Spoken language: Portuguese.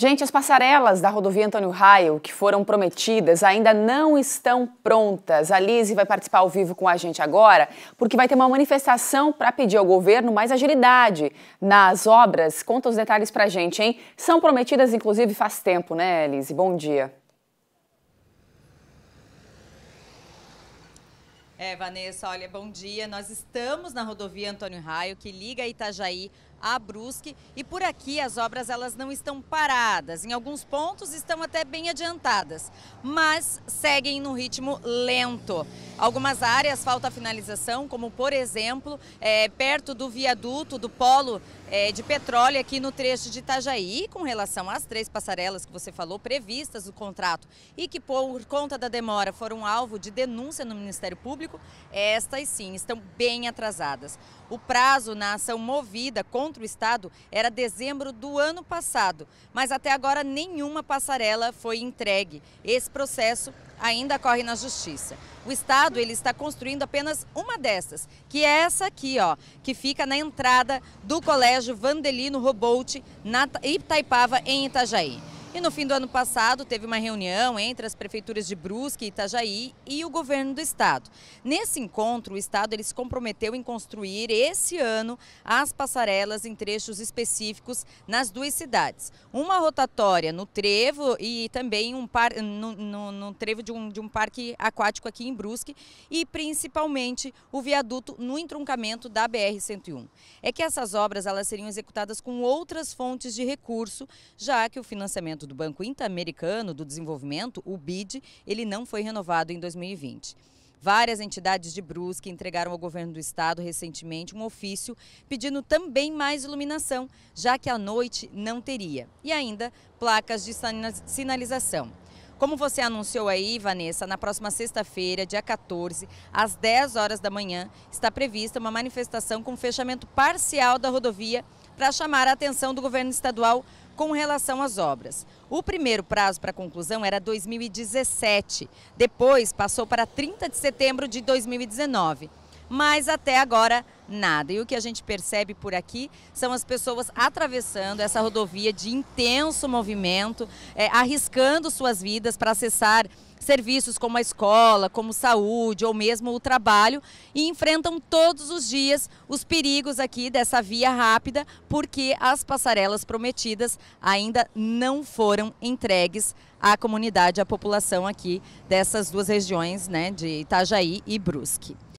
Gente, as passarelas da rodovia Antônio Raio, que foram prometidas, ainda não estão prontas. A Lise vai participar ao vivo com a gente agora, porque vai ter uma manifestação para pedir ao governo mais agilidade nas obras. Conta os detalhes para a gente, hein? São prometidas, inclusive, faz tempo, né, Lise? Bom dia. É, Vanessa, olha, bom dia. Nós estamos na rodovia Antônio Raio, que liga Itajaí a Brusque, e por aqui as obras elas não estão paradas. Em alguns pontos estão até bem adiantadas, mas seguem no ritmo lento. Algumas áreas falta finalização, como por exemplo, é, perto do viaduto do polo é, de petróleo aqui no trecho de Itajaí, com relação às três passarelas que você falou, previstas no contrato e que por conta da demora foram alvo de denúncia no Ministério Público, estas sim estão bem atrasadas. O prazo na ação movida contra o Estado era dezembro do ano passado, mas até agora nenhuma passarela foi entregue. Esse processo ainda corre na justiça. O Estado ele está construindo apenas uma dessas, que é essa aqui, ó, que fica na entrada do Colégio Vandelino Robolt, na Itaipava, em Itajaí. E no fim do ano passado teve uma reunião entre as prefeituras de Brusque e Itajaí e o governo do estado. Nesse encontro, o estado ele se comprometeu em construir esse ano as passarelas em trechos específicos nas duas cidades. Uma rotatória no trevo e também um par, no, no, no trevo de um, de um parque aquático aqui em Brusque e principalmente o viaduto no entroncamento da BR-101. É que essas obras elas seriam executadas com outras fontes de recurso, já que o financiamento do Banco Interamericano do Desenvolvimento, o BID, ele não foi renovado em 2020. Várias entidades de Brusque entregaram ao governo do estado recentemente um ofício pedindo também mais iluminação, já que à noite não teria. E ainda placas de sinalização. Como você anunciou aí, Vanessa, na próxima sexta-feira, dia 14, às 10 horas da manhã, está prevista uma manifestação com fechamento parcial da rodovia para chamar a atenção do governo estadual com relação às obras. O primeiro prazo para conclusão era 2017, depois passou para 30 de setembro de 2019 mas até agora nada. E o que a gente percebe por aqui são as pessoas atravessando essa rodovia de intenso movimento, é, arriscando suas vidas para acessar serviços como a escola, como saúde ou mesmo o trabalho e enfrentam todos os dias os perigos aqui dessa via rápida porque as passarelas prometidas ainda não foram entregues à comunidade, à população aqui dessas duas regiões, né, de Itajaí e Brusque.